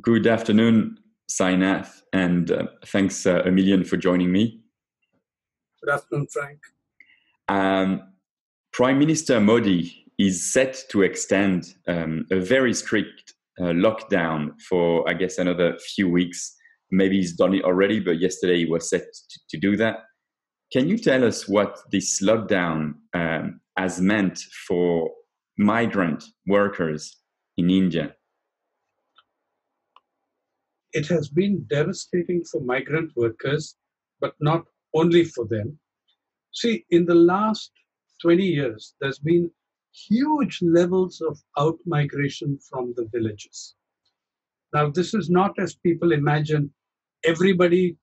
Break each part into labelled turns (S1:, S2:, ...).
S1: Good afternoon, Sainath, and uh, thanks uh, a million for joining me.
S2: Good afternoon, Frank.
S1: Um, Prime Minister Modi is set to extend um, a very strict uh, lockdown for, I guess, another few weeks. Maybe he's done it already, but yesterday he was set to, to do that. Can you tell us what this lockdown um, has meant for migrant workers in India?
S2: It has been devastating for migrant workers, but not only for them. See, in the last 20 years, there's been huge levels of out migration from the villages. Now, this is not as people imagine everybody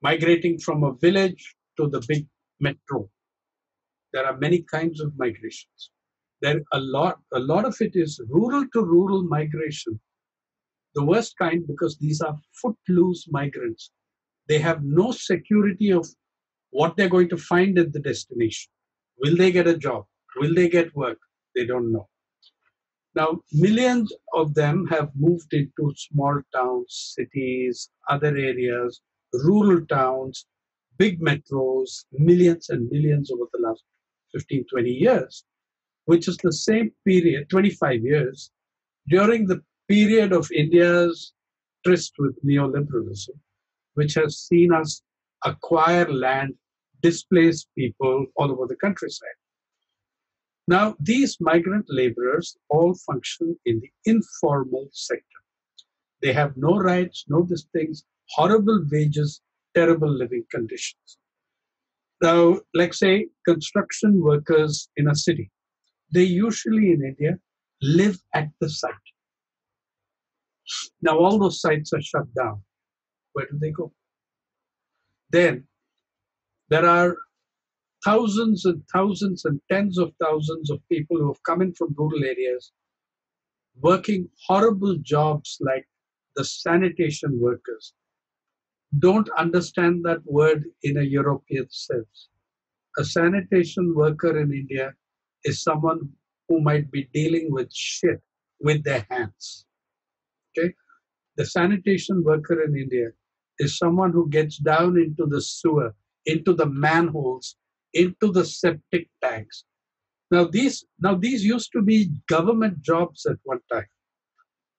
S2: migrating from a village to the big metro. There are many kinds of migrations. There a lot a lot of it is rural to rural migration. The worst kind because these are footloose migrants. They have no security of what they're going to find at the destination. Will they get a job? Will they get work? They don't know. Now, millions of them have moved into small towns, cities, other areas, rural towns, big metros, millions and millions over the last 15, 20 years, which is the same period, 25 years, during the period of India's tryst with neoliberalism, which has seen us acquire land, displace people all over the countryside. Now, these migrant laborers all function in the informal sector. They have no rights, no things, horrible wages, terrible living conditions. Now, like say, construction workers in a city, they usually in India live at the site. Now, all those sites are shut down. Where do they go? Then, there are thousands and thousands and tens of thousands of people who have come in from rural areas working horrible jobs like the sanitation workers, don't understand that word in a European sense. A sanitation worker in India is someone who might be dealing with shit with their hands. Okay? The sanitation worker in India is someone who gets down into the sewer, into the manholes, into the septic tanks. Now these now these used to be government jobs at one time.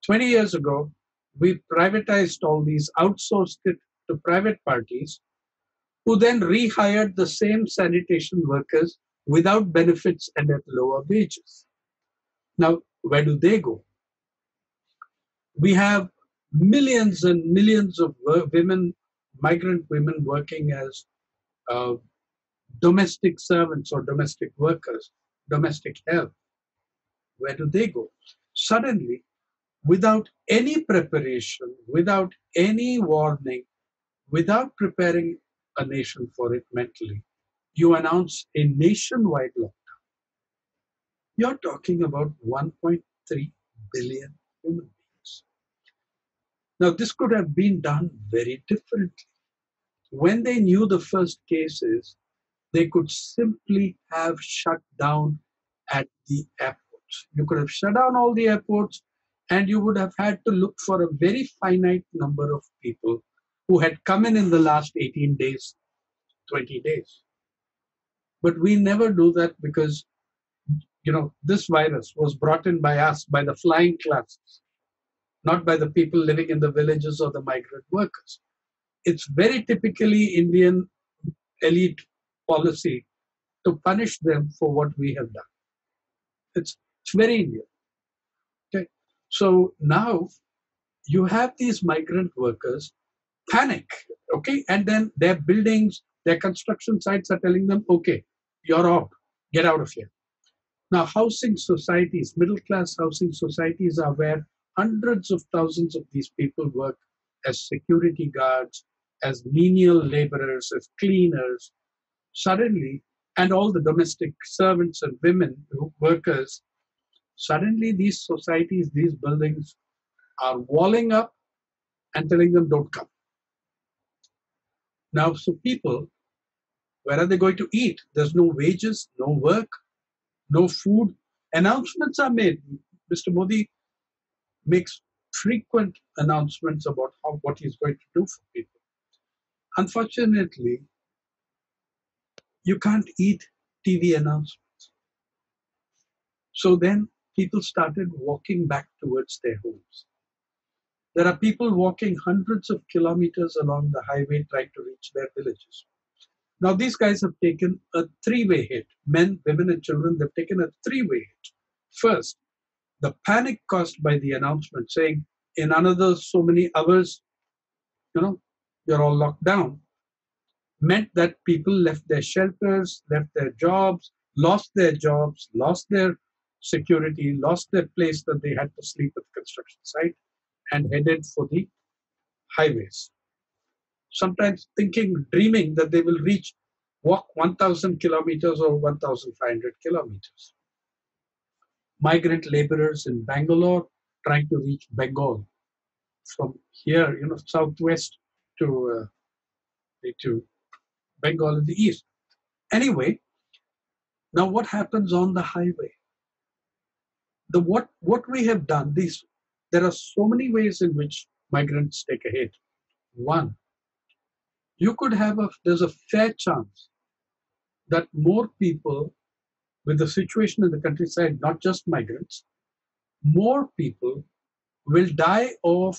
S2: 20 years ago, we privatized all these, outsourced it to private parties who then rehired the same sanitation workers without benefits and at lower wages. Now, where do they go? We have millions and millions of women, migrant women working as uh, domestic servants or domestic workers, domestic help. Where do they go? Suddenly, without any preparation, without any warning, without preparing a nation for it mentally, you announce a nationwide lockdown. You're talking about 1.3 billion beings. Now, this could have been done very differently. When they knew the first cases, they could simply have shut down at the airports. You could have shut down all the airports, and you would have had to look for a very finite number of people who had come in in the last 18 days, 20 days. But we never do that because, you know, this virus was brought in by us, by the flying classes, not by the people living in the villages or the migrant workers. It's very typically Indian elite policy to punish them for what we have done. It's, it's very Indian. Okay. So now you have these migrant workers panic okay and then their buildings their construction sites are telling them okay you're out get out of here now housing societies middle class housing societies are where hundreds of thousands of these people work as security guards as menial laborers as cleaners suddenly and all the domestic servants and women workers suddenly these societies these buildings are walling up and telling them don't come now, so people, where are they going to eat? There's no wages, no work, no food. Announcements are made. Mr. Modi makes frequent announcements about how what he's going to do for people. Unfortunately, you can't eat TV announcements. So then people started walking back towards their homes. There are people walking hundreds of kilometers along the highway trying to reach their villages. Now, these guys have taken a three way hit men, women, and children. They've taken a three way hit. First, the panic caused by the announcement saying, in another so many hours, you know, you're all locked down, meant that people left their shelters, left their jobs, lost their jobs, lost their security, lost their place that they had to sleep at the construction site, and headed for the highways. Sometimes thinking, dreaming that they will reach, walk 1,000 kilometers or 1,500 kilometers. Migrant laborers in Bangalore trying to reach Bengal from here, you know, southwest to uh, to Bengal in the east. Anyway, now what happens on the highway? The what what we have done, these there are so many ways in which migrants take a hit. One, you could have a there's a fair chance that more people with the situation in the countryside, not just migrants, more people will die of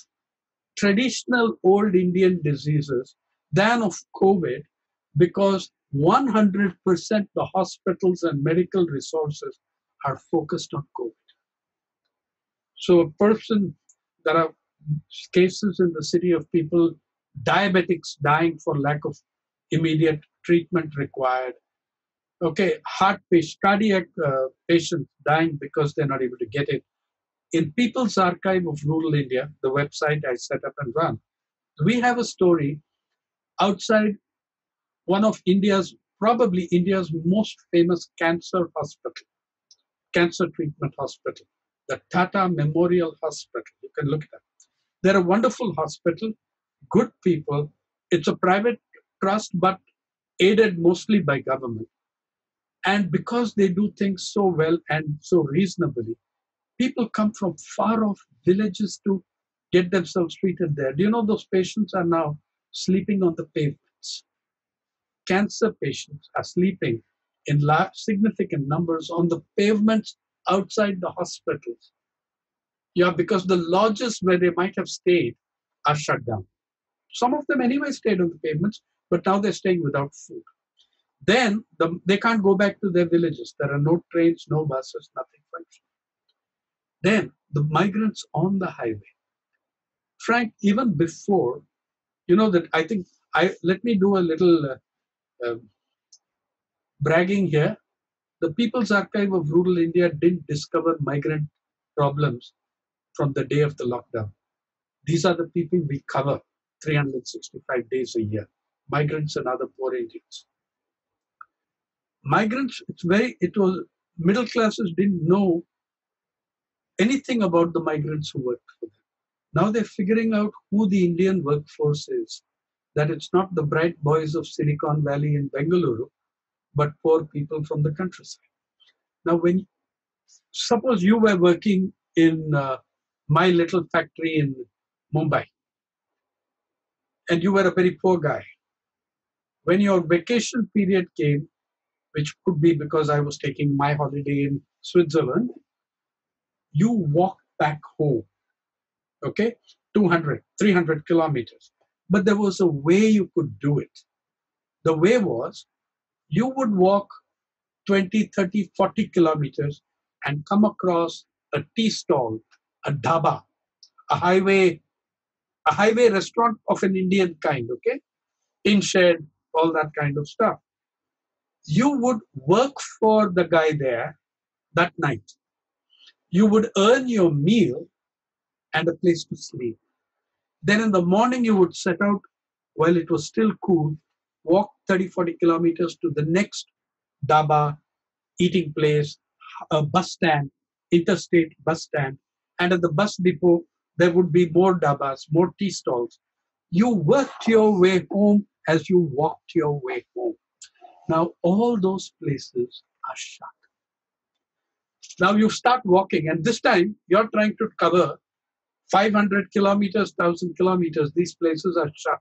S2: traditional old Indian diseases than of COVID because 100% the hospitals and medical resources are focused on COVID. So, a person, there are cases in the city of people, diabetics dying for lack of immediate treatment required. Okay, heart patient, cardiac uh, patients dying because they're not able to get it. In People's Archive of Rural India, the website I set up and run, we have a story outside one of India's, probably India's most famous cancer hospital, cancer treatment hospital, the Tata Memorial Hospital. You can look at it. They're a wonderful hospital, good people. It's a private trust, but aided mostly by government. And because they do things so well and so reasonably, people come from far off villages to get themselves treated there. Do you know those patients are now sleeping on the pavements? Cancer patients are sleeping in large, significant numbers on the pavements outside the hospitals. Yeah, because the lodges where they might have stayed are shut down. Some of them anyway stayed on the pavements, but now they're staying without food. Then the, they can't go back to their villages. There are no trains, no buses, nothing. Then the migrants on the highway. Frank, even before, you know that I think I let me do a little uh, uh, bragging here. The People's Archive of Rural India didn't discover migrant problems from the day of the lockdown. These are the people we cover 365 days a year migrants and other poor Indians. Migrants, it's very, it was, middle classes didn't know anything about the migrants who worked for them. Now they're figuring out who the Indian workforce is, that it's not the bright boys of Silicon Valley in Bengaluru, but poor people from the countryside. Now, when suppose you were working in uh, my little factory in Mumbai, and you were a very poor guy. When your vacation period came, which could be because I was taking my holiday in Switzerland, you walk back home. Okay, 200, 300 kilometers. But there was a way you could do it. The way was you would walk 20, 30, 40 kilometers and come across a tea stall, a dhaba, a highway, a highway restaurant of an Indian kind, okay? In shed, all that kind of stuff. You would work for the guy there that night. You would earn your meal and a place to sleep. Then in the morning, you would set out while it was still cool, walk 30, 40 kilometers to the next dhaba, eating place, a bus stand, interstate bus stand, and at the bus depot, there would be more dhabas, more tea stalls. You worked your way home as you walked your way home. Now, all those places are shut. Now you start walking, and this time you're trying to cover 500 kilometers, 1000 kilometers, these places are shut.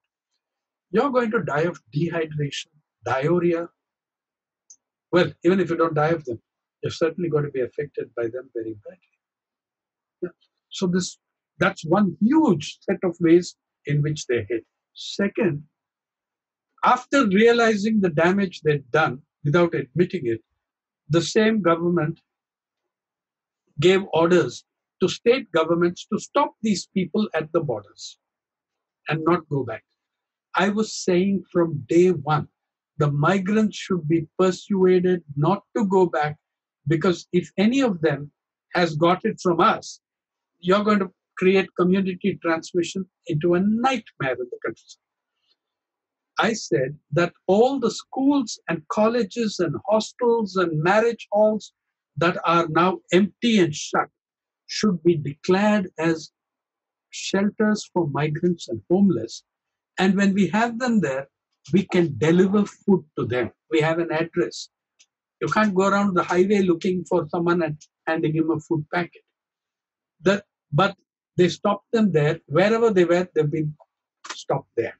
S2: You're going to die of dehydration, diarrhea. Well, even if you don't die of them, you're certainly going to be affected by them very badly. Yeah. So this that's one huge set of ways in which they hit. Second, after realizing the damage they'd done without admitting it, the same government gave orders to state governments to stop these people at the borders and not go back. I was saying from day one, the migrants should be persuaded not to go back because if any of them has got it from us, you're going to create community transmission into a nightmare in the countryside. I said that all the schools and colleges and hostels and marriage halls that are now empty and shut should be declared as shelters for migrants and homeless. And when we have them there, we can deliver food to them. We have an address. You can't go around the highway looking for someone and handing him a food packet. That, but they stopped them there. Wherever they were, they've been stopped there.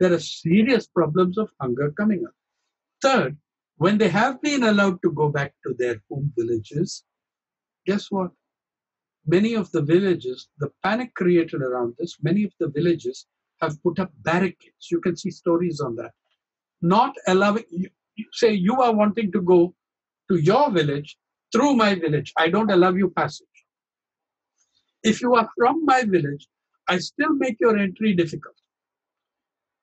S2: There are serious problems of hunger coming up. Third, when they have been allowed to go back to their home villages, guess what? Many of the villages, the panic created around this, many of the villages have put up barricades. You can see stories on that. Not allowing, say you are wanting to go to your village through my village. I don't allow you passage. If you are from my village, I still make your entry difficult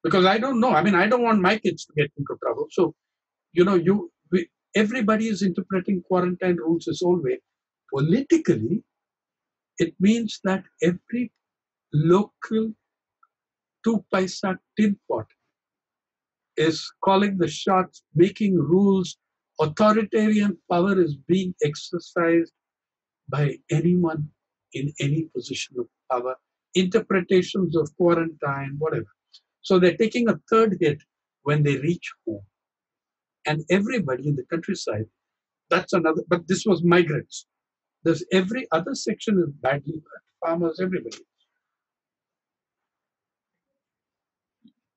S2: because I don't know. I mean, I don't want my kids to get into trouble. So, you know, you we, everybody is interpreting quarantine rules its own way. Politically, it means that every local two paisa tin pot is calling the shots, making rules. Authoritarian power is being exercised by anyone in any position of power, interpretations of quarantine, whatever. So they're taking a third hit when they reach home. And everybody in the countryside, that's another, but this was migrants. There's every other section is badly hurt, farmers, everybody.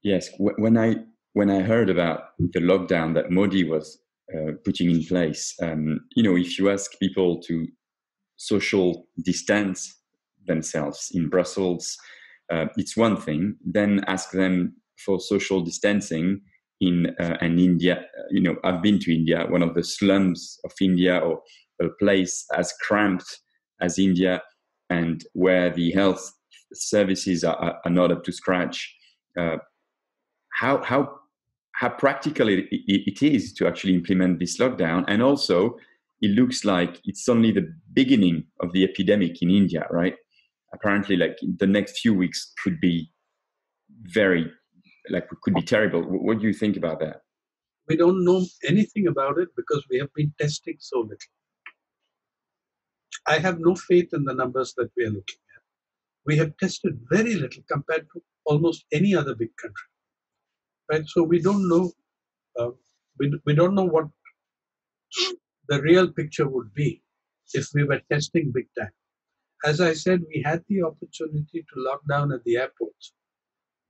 S1: Yes, when I when I heard about the lockdown that Modi was uh, putting in place, um, you know, if you ask people to social distance themselves in Brussels, uh, it's one thing. Then ask them for social distancing in uh, an India. Uh, you know, I've been to India, one of the slums of India, or a place as cramped as India, and where the health services are, are not up to scratch. Uh, how how how practical it, it is to actually implement this lockdown, and also it looks like it's only the beginning of the epidemic in India, right? Apparently, like the next few weeks could be very, like could be terrible. What do you think about that?
S2: We don't know anything about it because we have been testing so little. I have no faith in the numbers that we are looking at. We have tested very little compared to almost any other big country, right? So we don't know. Uh, we, we don't know what the real picture would be if we were testing big time. As I said, we had the opportunity to lock down at the airports,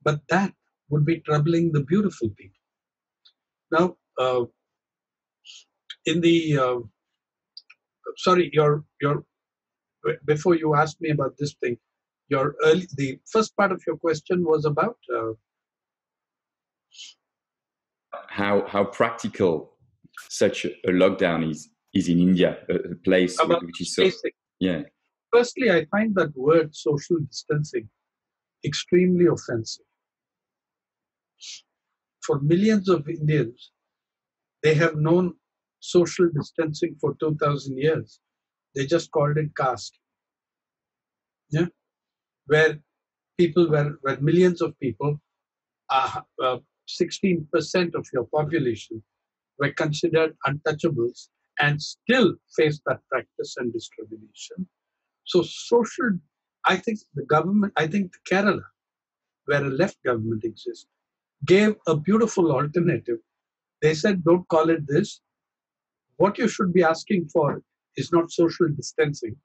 S2: but that would be troubling the beautiful people. Now, uh, in the uh, sorry, your your before you asked me about this thing, your early the first part of your question was about uh,
S1: how how practical such a lockdown is is in India, a, place which is so basic. yeah.
S2: Firstly, I find that word social distancing extremely offensive. For millions of Indians, they have known social distancing for 2000 years. They just called it caste. Yeah? Where people were, where millions of people, uh, uh, 16% of your population were considered untouchables and still face that practice and discrimination. So social, I think the government, I think Kerala, where a left government exists, gave a beautiful alternative. They said, don't call it this. What you should be asking for is not social distancing.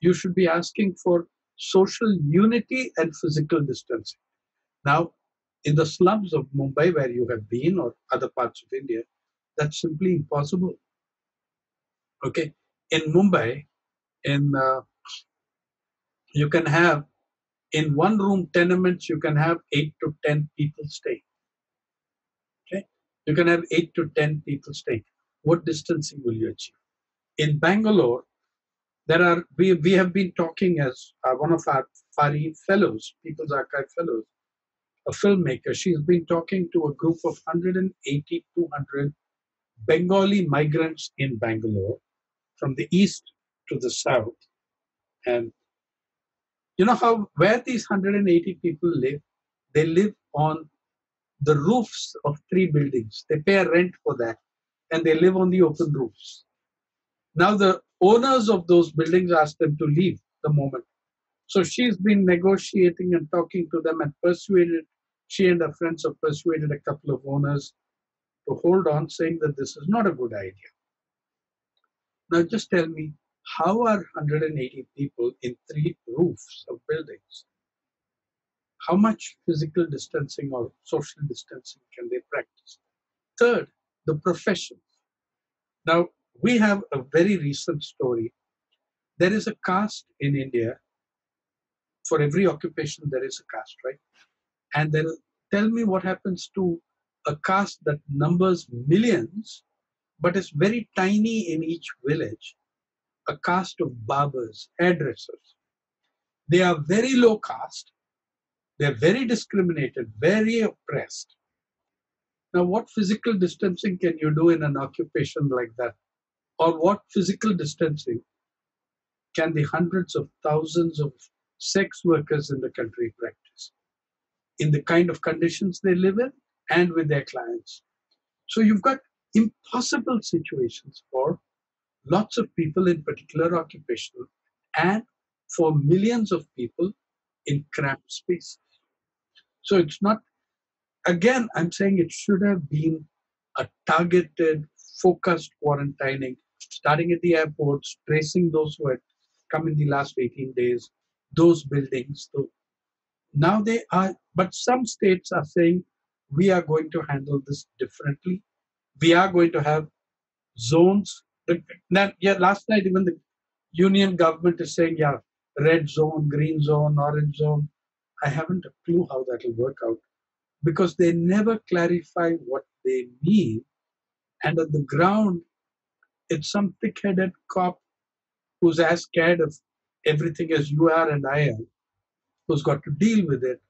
S2: You should be asking for social unity and physical distancing. Now, in the slums of Mumbai, where you have been, or other parts of India, that's simply impossible. Okay, in Mumbai, in uh, you can have in one room tenements you can have eight to ten people stay. Okay, you can have eight to ten people stay. What distancing will you achieve? In Bangalore, there are we we have been talking as uh, one of our PARI fellows, People's Archive fellows, a filmmaker. She's been talking to a group of 180, 200 Bengali migrants in Bangalore from the east to the south. And you know how where these 180 people live? They live on the roofs of three buildings. They pay a rent for that and they live on the open roofs. Now the owners of those buildings ask them to leave the moment. So she's been negotiating and talking to them and persuaded, she and her friends have persuaded a couple of owners to hold on, saying that this is not a good idea. Now, just tell me, how are 180 people in three roofs of buildings? How much physical distancing or social distancing can they practice? Third, the professions. Now, we have a very recent story. There is a caste in India. For every occupation, there is a caste, right? And then tell me what happens to a caste that numbers millions, but is very tiny in each village, a caste of barbers, hairdressers. They are very low caste, they're very discriminated, very oppressed. Now, what physical distancing can you do in an occupation like that? Or what physical distancing can the hundreds of thousands of sex workers in the country practice? In the kind of conditions they live in and with their clients. So you've got impossible situations for lots of people in particular occupation and for millions of people in cramped spaces. So it's not, again, I'm saying it should have been a targeted, focused quarantining, starting at the airports, tracing those who had come in the last 18 days, those buildings. So now they are, but some states are saying we are going to handle this differently. We are going to have zones. Now, yeah, last night even the union government is saying, yeah, red zone, green zone, orange zone. I haven't a clue how that will work out because they never clarify what they mean. And on the ground, it's some thick headed cop who's as scared of everything as you are and I am, who's got to deal with it.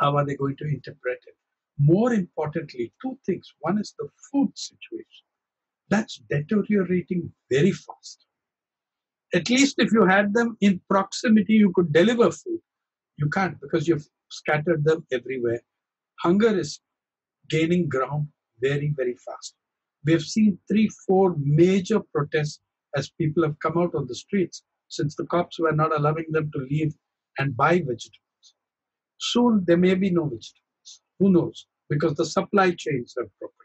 S2: How are they going to interpret it? More importantly, two things. One is the food situation. That's deteriorating very fast. At least if you had them in proximity, you could deliver food. You can't because you've scattered them everywhere. Hunger is gaining ground very, very fast. We have seen three, four major protests as people have come out on the streets since the cops were not allowing them to leave and buy vegetables. Soon there may be no vegetables. Who knows? Because the supply chains have broken.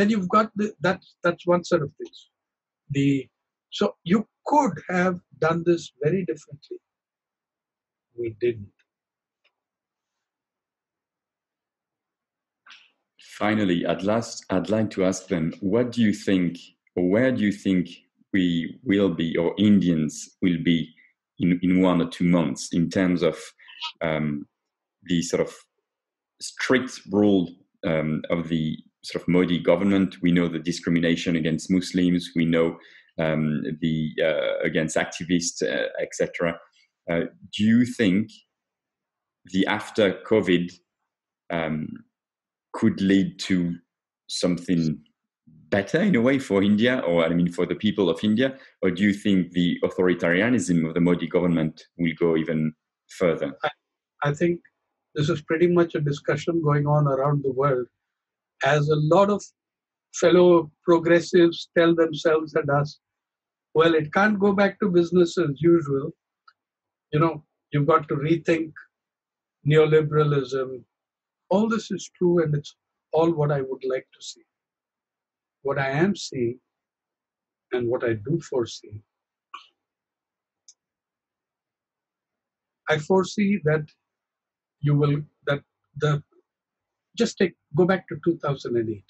S2: Then you've got the, that. That's one set of things. The so you could have done this very differently. We didn't.
S1: Finally, at last, I'd like to ask them: What do you think, or where do you think we will be, or Indians will be in, in one or two months in terms of um, the sort of strict rule um, of the sort of Modi government. We know the discrimination against Muslims. We know um, the uh, against activists, uh, etc. Uh, do you think the after COVID um, could lead to something better in a way for India, or I mean for the people of India, or do you think the authoritarianism of the Modi government will go even further?
S2: I, I think this is pretty much a discussion going on around the world as a lot of fellow progressives tell themselves and us, well, it can't go back to business as usual. You know, you've got to rethink neoliberalism. All this is true, and it's all what I would like to see. What I am seeing and what I do foresee I foresee that you will that the just take go back to 2008,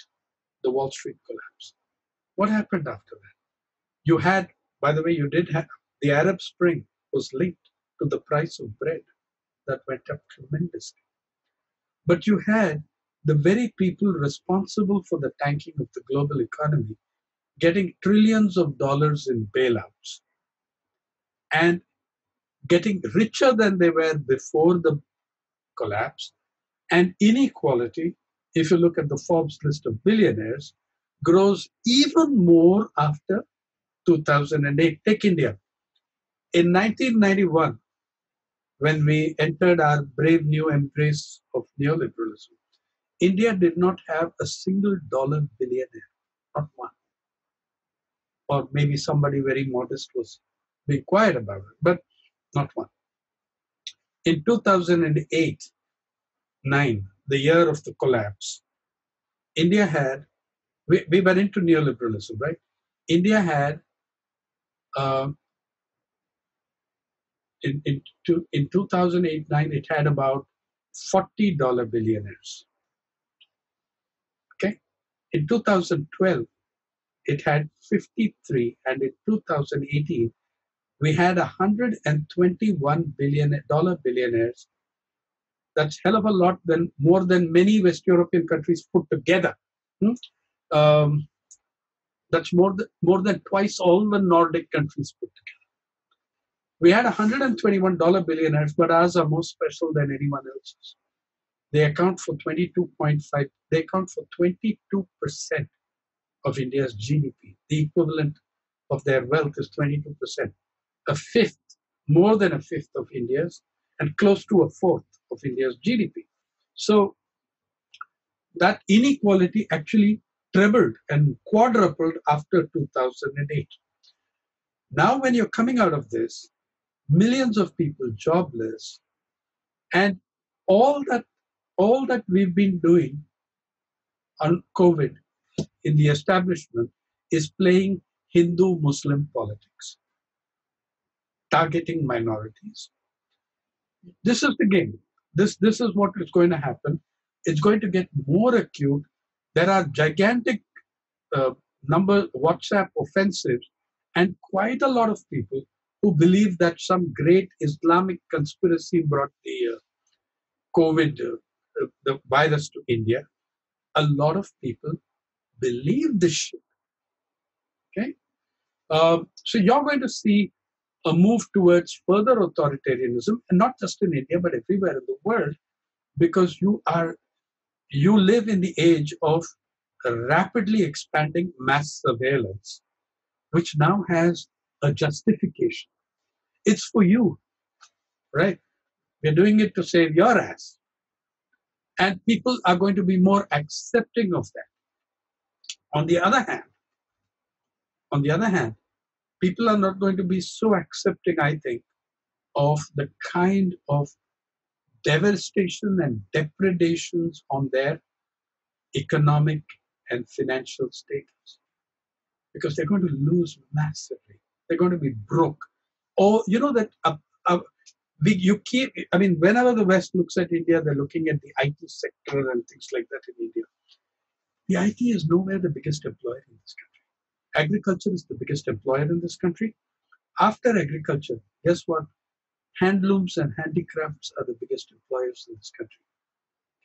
S2: the Wall Street collapse. What happened after that? You had, by the way, you did have the Arab Spring was linked to the price of bread that went up tremendously. But you had the very people responsible for the tanking of the global economy getting trillions of dollars in bailouts and getting richer than they were before the collapse. And inequality, if you look at the Forbes list of billionaires, grows even more after 2008. Take India. In 1991, when we entered our brave new embrace of neoliberalism, India did not have a single dollar billionaire, not one. Or maybe somebody very modest was being quiet about it, but not one. In 2008 9, the year of the collapse, India had, we, we were into neoliberalism, right? India had, uh, in, in, to, in 2008 9, it had about $40 billionaires. Okay? In 2012, it had 53, and in 2018, we had 121 billion dollar billionaires. That's hell of a lot than more than many West European countries put together. Hmm? Um, that's more than more than twice all the Nordic countries put together. We had 121 dollar billionaires, but ours are more special than anyone else's. They account for 22.5. They account for 22 percent of India's GDP. The equivalent of their wealth is 22 percent a fifth, more than a fifth of India's, and close to a fourth of India's GDP. So that inequality actually trebled and quadrupled after 2008. Now, when you're coming out of this, millions of people jobless, and all that all that we've been doing on COVID in the establishment is playing Hindu Muslim politics targeting minorities. This is the game. This, this is what is going to happen. It's going to get more acute. There are gigantic uh, number WhatsApp offensives, and quite a lot of people who believe that some great Islamic conspiracy brought the uh, COVID, uh, the virus to India. A lot of people believe this shit. Okay, um, so you're going to see a move towards further authoritarianism, and not just in India, but everywhere in the world, because you are you live in the age of rapidly expanding mass surveillance, which now has a justification. It's for you, right? We're doing it to save your ass. And people are going to be more accepting of that. On the other hand, on the other hand, people are not going to be so accepting, I think, of the kind of devastation and depredations on their economic and financial status because they're going to lose massively. They're going to be broke. Or, you know, that uh, uh, we, you keep, I mean, whenever the West looks at India, they're looking at the IT sector and things like that in India. The IT is nowhere the biggest employer in this country agriculture is the biggest employer in this country. After agriculture, guess what? Handlooms and handicrafts are the biggest employers in this country.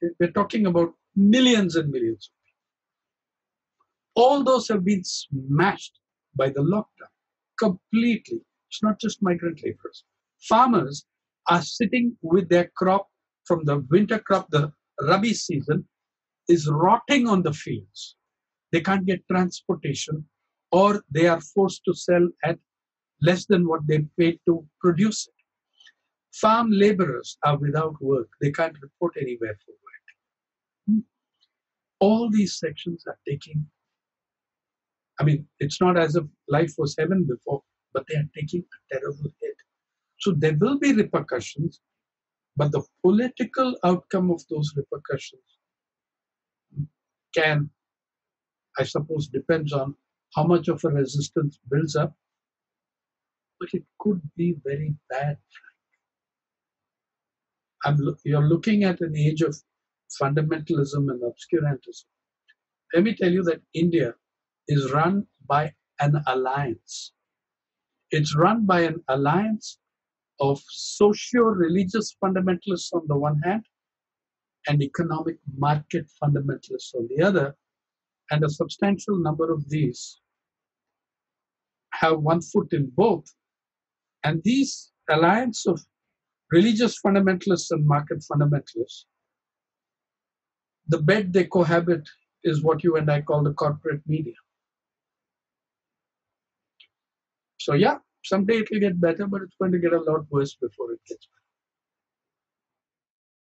S2: Okay? We're talking about millions and millions of people. All those have been smashed by the lockdown completely. It's not just migrant laborers. Farmers are sitting with their crop from the winter crop, the rabi season, is rotting on the fields. They can't get transportation or they are forced to sell at less than what they paid to produce it. Farm laborers are without work, they can't report anywhere for work. Hmm. All these sections are taking, I mean, it's not as if life was heaven before, but they are taking a terrible hit. So there will be repercussions, but the political outcome of those repercussions can, I suppose, depends on how much of a resistance builds up, but it could be very bad. I'm, you're looking at an age of fundamentalism and obscurantism. Let me tell you that India is run by an alliance. It's run by an alliance of socio religious fundamentalists on the one hand and economic market fundamentalists on the other. And a substantial number of these have one foot in both. And these alliance of religious fundamentalists and market fundamentalists, the bed they cohabit is what you and I call the corporate media. So yeah, someday it will get better, but it's going to get a lot worse before it gets